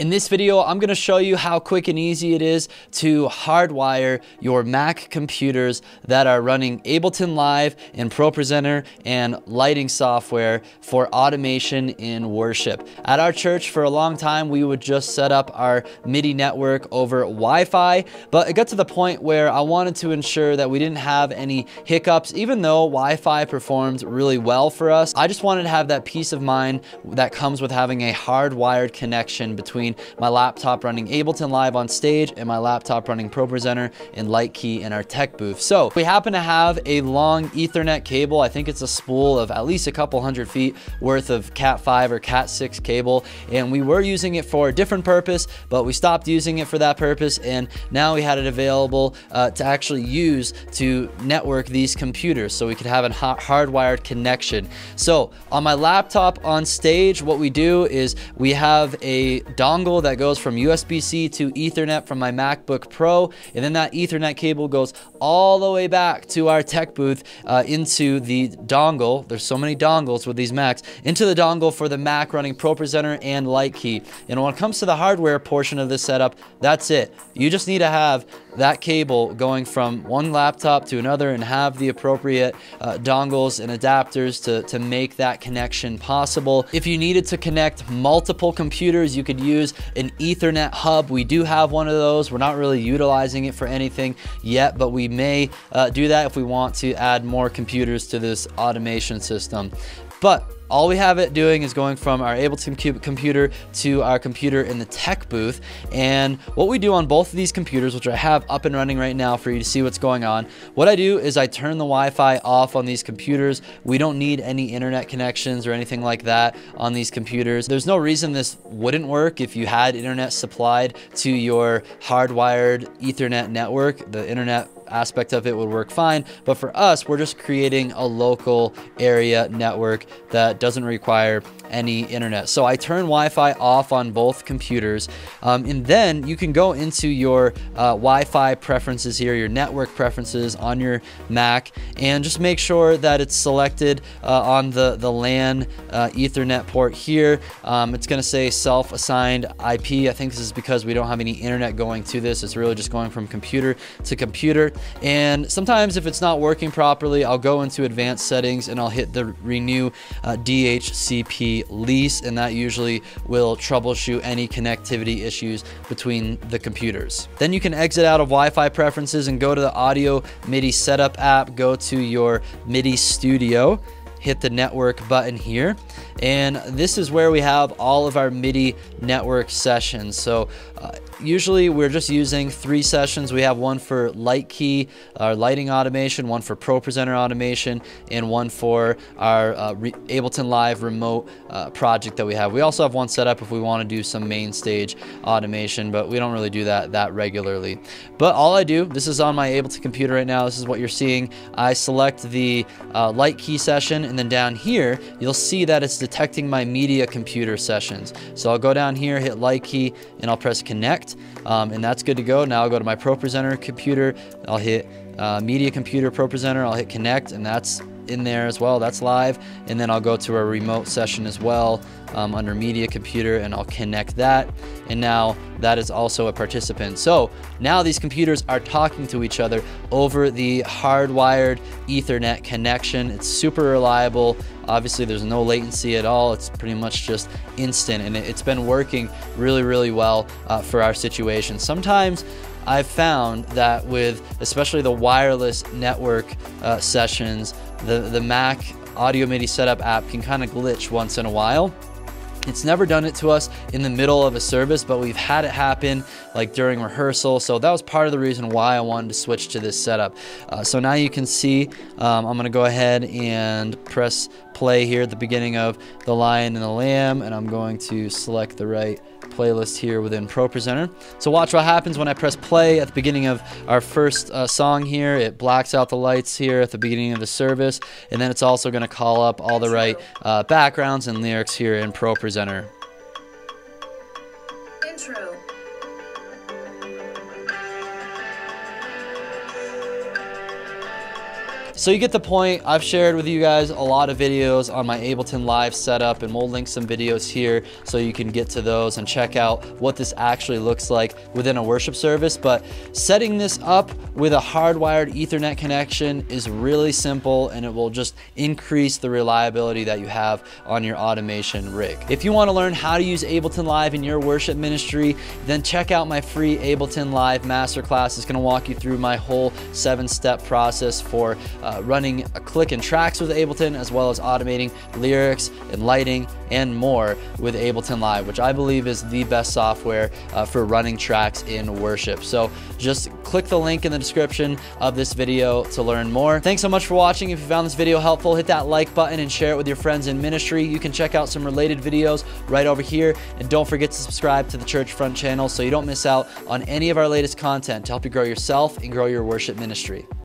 In this video, I'm gonna show you how quick and easy it is to hardwire your Mac computers that are running Ableton Live and ProPresenter and lighting software for automation in worship. At our church for a long time, we would just set up our MIDI network over Wi-Fi, but it got to the point where I wanted to ensure that we didn't have any hiccups, even though Wi-Fi performed really well for us. I just wanted to have that peace of mind that comes with having a hardwired connection between between my laptop running Ableton Live on stage and my laptop running ProPresenter and Lightkey in our tech booth. So we happen to have a long ethernet cable. I think it's a spool of at least a couple hundred feet worth of Cat 5 or Cat 6 cable. And we were using it for a different purpose, but we stopped using it for that purpose. And now we had it available uh, to actually use to network these computers so we could have a hardwired connection. So on my laptop on stage, what we do is we have a dongle dongle that goes from USB-C to Ethernet from my MacBook Pro, and then that Ethernet cable goes all the way back to our tech booth uh, into the dongle. There's so many dongles with these Macs into the dongle for the Mac running ProPresenter and Lightkey. And when it comes to the hardware portion of this setup, that's it. You just need to have that cable going from one laptop to another and have the appropriate uh, dongles and adapters to, to make that connection possible. If you needed to connect multiple computers, you could use an Ethernet hub. We do have one of those. We're not really utilizing it for anything yet, but we may uh, do that if we want to add more computers to this automation system. But all we have it doing is going from our Ableton Cube computer to our computer in the tech booth. And what we do on both of these computers, which I have up and running right now for you to see what's going on, what I do is I turn the Wi-Fi off on these computers. We don't need any internet connections or anything like that on these computers. There's no reason this wouldn't work if you had internet supplied to your hardwired ethernet network. The internet aspect of it would work fine. But for us, we're just creating a local area network that doesn't require any internet. So I turn Wi-Fi off on both computers, um, and then you can go into your uh, Wi-Fi preferences here, your network preferences on your Mac, and just make sure that it's selected uh, on the the LAN uh, Ethernet port here. Um, it's going to say self-assigned IP. I think this is because we don't have any internet going to this. It's really just going from computer to computer. And sometimes if it's not working properly, I'll go into advanced settings and I'll hit the renew uh, DHCP lease, and that usually will troubleshoot any connectivity issues between the computers. Then you can exit out of Wi-Fi preferences and go to the audio MIDI setup app, go to your MIDI studio, hit the network button here. And this is where we have all of our MIDI network sessions. So uh, usually we're just using three sessions. We have one for Lightkey, our lighting automation, one for ProPresenter automation, and one for our uh, Ableton Live remote uh, project that we have. We also have one set up if we want to do some MainStage automation, but we don't really do that that regularly. But all I do, this is on my Ableton computer right now. This is what you're seeing. I select the uh, Lightkey session, and then down here, you'll see that it's detecting my media computer sessions. So I'll go down here, hit Lightkey, and I'll press connect, um, and that's good to go. Now I'll go to my ProPresenter computer, I'll hit uh, media computer ProPresenter, I'll hit connect, and that's in there as well. That's live. And then I'll go to a remote session as well um, under media computer and I'll connect that. And now that is also a participant. So now these computers are talking to each other over the hardwired ethernet connection. It's super reliable. Obviously there's no latency at all. It's pretty much just instant and it's been working really, really well uh, for our situation. Sometimes I've found that with especially the wireless network uh, sessions, the, the Mac Audio MIDI Setup app can kind of glitch once in a while. It's never done it to us in the middle of a service, but we've had it happen like during rehearsal. So that was part of the reason why I wanted to switch to this setup. Uh, so now you can see um, I'm going to go ahead and press play here at the beginning of The Lion and the Lamb, and I'm going to select the right playlist here within ProPresenter. So watch what happens when I press play at the beginning of our first uh, song here. It blacks out the lights here at the beginning of the service, and then it's also going to call up all the right uh, backgrounds and lyrics here in ProPresenter. Intro. So you get the point. I've shared with you guys a lot of videos on my Ableton Live setup and we'll link some videos here so you can get to those and check out what this actually looks like within a worship service. But setting this up with a hardwired ethernet connection is really simple and it will just increase the reliability that you have on your automation rig. If you wanna learn how to use Ableton Live in your worship ministry, then check out my free Ableton Live Masterclass. It's gonna walk you through my whole seven step process for uh, running a click and tracks with Ableton, as well as automating lyrics and lighting and more with Ableton Live, which I believe is the best software uh, for running tracks in worship. So just click the link in the description of this video to learn more. Thanks so much for watching. If you found this video helpful, hit that like button and share it with your friends in ministry. You can check out some related videos right over here. And don't forget to subscribe to the Churchfront channel so you don't miss out on any of our latest content to help you grow yourself and grow your worship ministry.